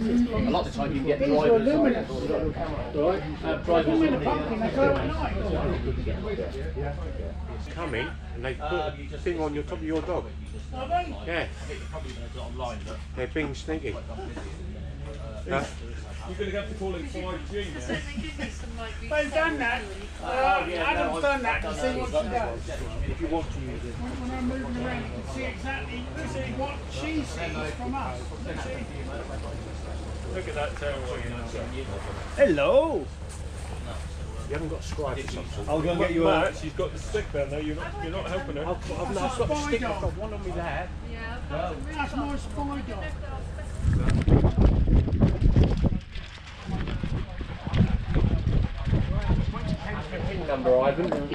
A lot of the time you get drivers. Right, uh, drivers. coming and they put a thing on your top of your dog. Yeah. They're being sneaky. Huh? You're going to have to call it 5G now. They've done that. Uh, Adam's done that to see what she does. If you want to use it. When, when I'm moving around, you can see exactly see what she sees from us. Look at that tail wagging. Hello. You haven't got a scribe or something. I'll go and get you a. Matt, she's got the stick down there. You're not, you're not helping her. I've got, I've, no, I've got a stick, I've got one on my lap. That's my spy dog. Pin number, Ivan.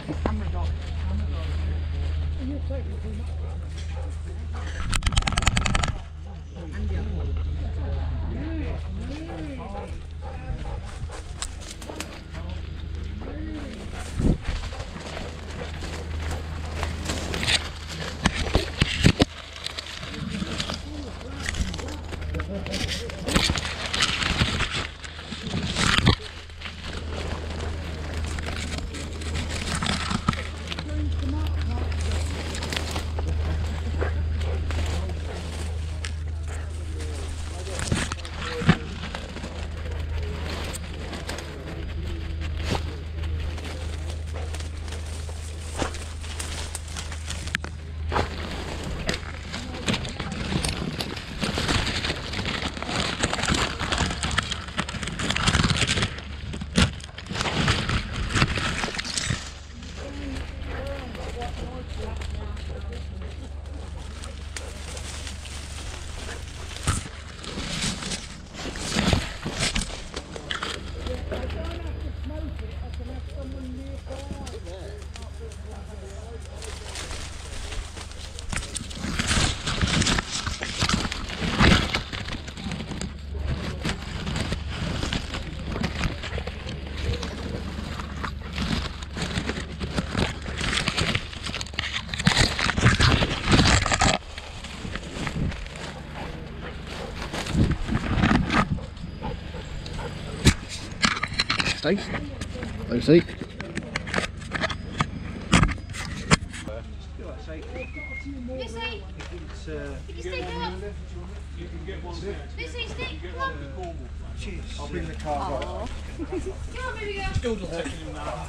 Stay. Lucy. Lucy! You stick up? Lucy, stick! Come on! Cheers. I'll bring the car. Come on, baby girl!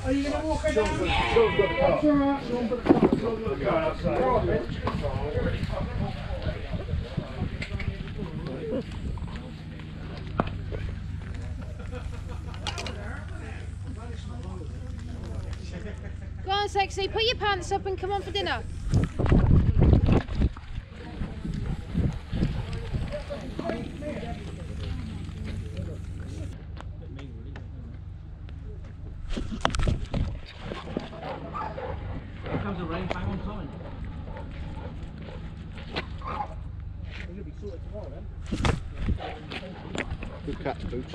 Are you going to walk her down? That's all right. Sean, put the car- Sean, put the car outside. Go on, sexy, put your pants up and come on for dinner. Here comes the rain, bang on coming. Good catch, Boots.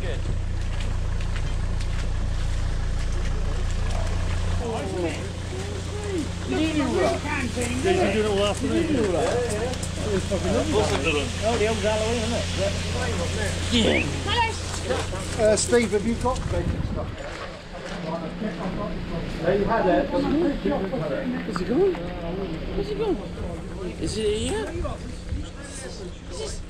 good. Oh, you you the old Halloween, isn't it? Yeah. Uh, Steve, have you got bacon stuff? They had it. Is it gone? Is it gone? Is it here? Is.